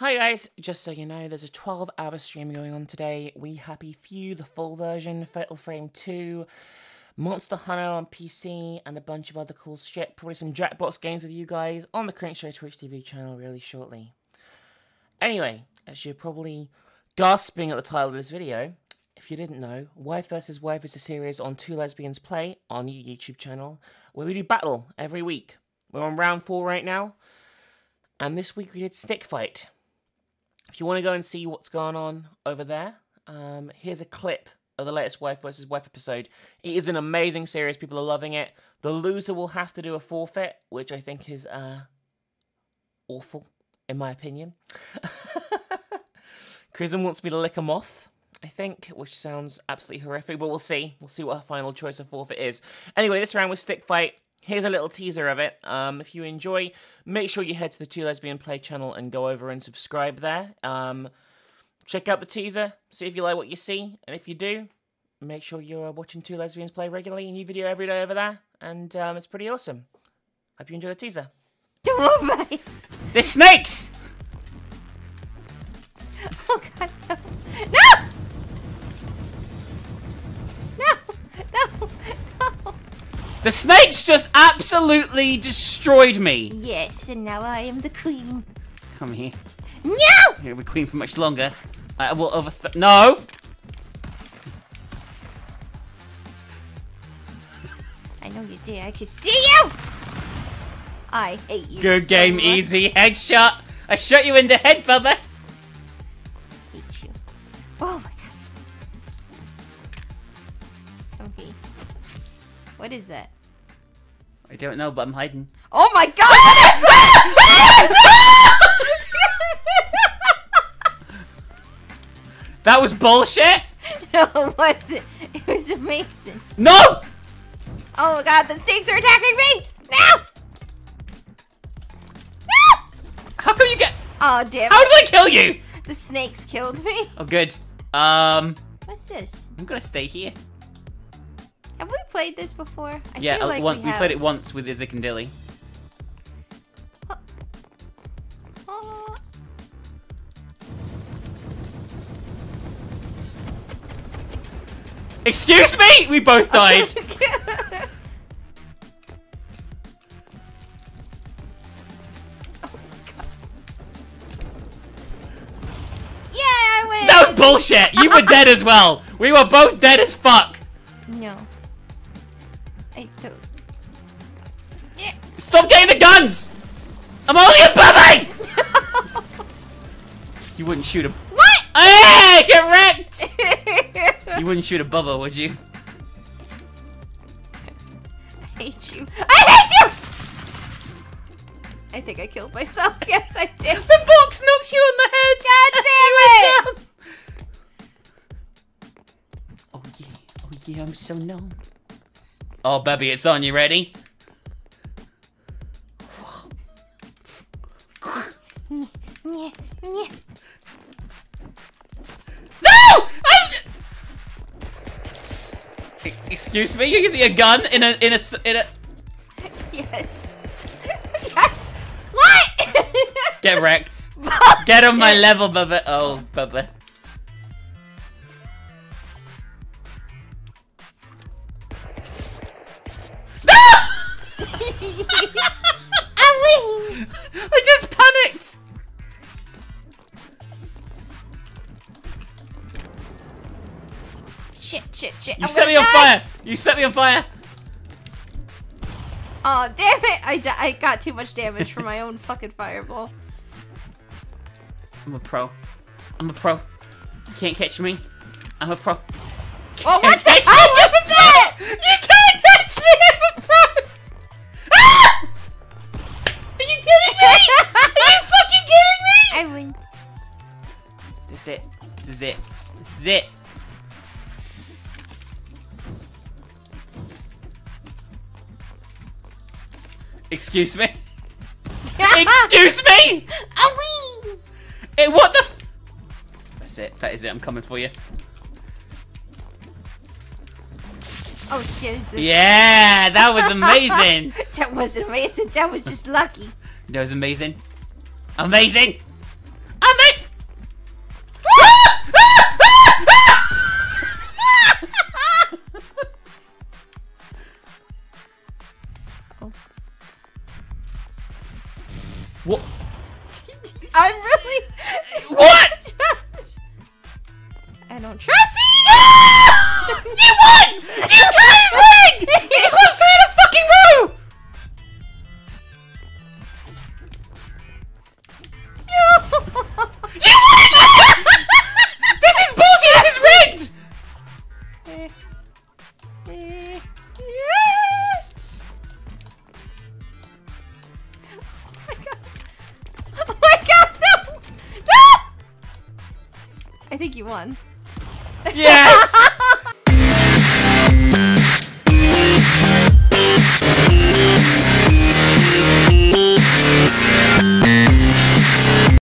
Hi guys, just so you know, there's a 12 hour stream going on today. We Happy Few, the full version, Fatal Frame 2, Monster Hunter on PC, and a bunch of other cool shit. Probably some Jackbox games with you guys on the Crink Show Twitch TV channel really shortly. Anyway, as you're probably gasping at the title of this video, if you didn't know, Wife vs. Wife is a series on Two Lesbians Play on your YouTube channel, where we do battle every week. We're on round four right now, and this week we did Stick Fight. If you want to go and see what's going on over there, um, here's a clip of the latest Wife vs. Wife episode. It is an amazing series. People are loving it. The loser will have to do a forfeit, which I think is uh, awful, in my opinion. Chrism wants me to lick a moth, I think, which sounds absolutely horrific, but we'll see. We'll see what her final choice of forfeit is. Anyway, this round was Stick Fight. Here's a little teaser of it. Um, if you enjoy, make sure you head to the Two Lesbian Play channel and go over and subscribe there. Um, check out the teaser, see if you like what you see, and if you do, make sure you're watching Two Lesbians Play regularly. A new video every day over there, and um, it's pretty awesome. Hope you enjoy the teaser. There's snakes! Oh god! No! No! The snakes just absolutely destroyed me! Yes, and now I am the queen. Come here. No! You're be queen for much longer. I will overthrow. No! I know you did. I can see you! I hate you. Good so game, much. easy. Headshot! I shot you in the head, Bubba! What is that? I don't know, but I'm hiding. Oh my god! What is that? Was bullshit! no, it wasn't. It was amazing. No! Oh my god, the snakes are attacking me! No! No! How come you get. Oh damn How did I kill you? The snakes killed me. Oh, good. Um, What's this? I'm gonna stay here. Played this before? I yeah, feel uh, like one, we, we, played it once with Izzy and Dilly. Oh. Excuse me! We both died! yeah, I win. that was bullshit! You were dead as well! We were both dead as fuck! No. I don't. Yeah. Stop getting the guns! I'm only a bubby! You wouldn't shoot a. What? Hey! Get wrecked! You wouldn't shoot a bubba, would you? I hate you. I hate you! I think I killed myself. Yes, I did. The box knocks you on the head! God damn it! Oh yeah, oh yeah, I'm so known. Oh, baby, it's on. You ready? No! I'm... Excuse me, you're using a gun in a in a in a. Yes. yes. What? Get wrecked. Get on my level, Bubba. Oh, Bubba. I just panicked. Shit, shit, shit. You I'm set me gonna on fire. You set me on fire. Oh damn it! I, I got too much damage from my own fucking fireball. I'm a pro. I'm a pro. You can't catch me. I'm a pro. Oh what the hell was that? This is it. This is it. This is it. Excuse me. Excuse me. I. Hey, what the? That's it. That is it. I'm coming for you. Oh Jesus. Yeah, that was amazing. that wasn't amazing. That was just lucky. that was amazing. Amazing. Amazing. Really. What? I don't trust you. you won! You guys win! You just won think you won. Yes!